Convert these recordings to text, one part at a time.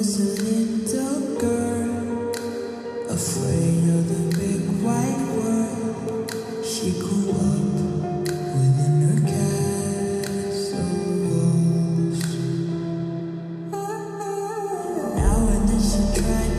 was a little girl, afraid of the big white world. She grew up within her castle walls. Now and then she tried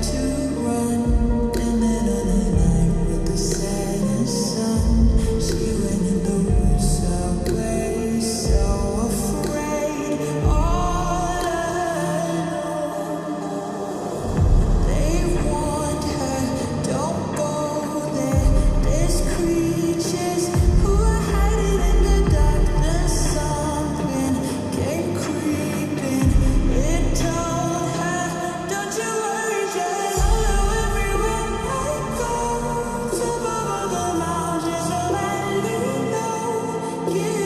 you.